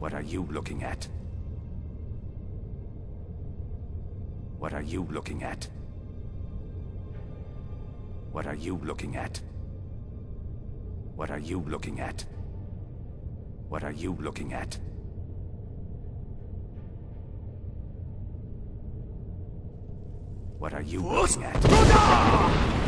What are you looking at? What are you looking at? What are you looking at? What are you looking at? What are you looking at? What are you looking at?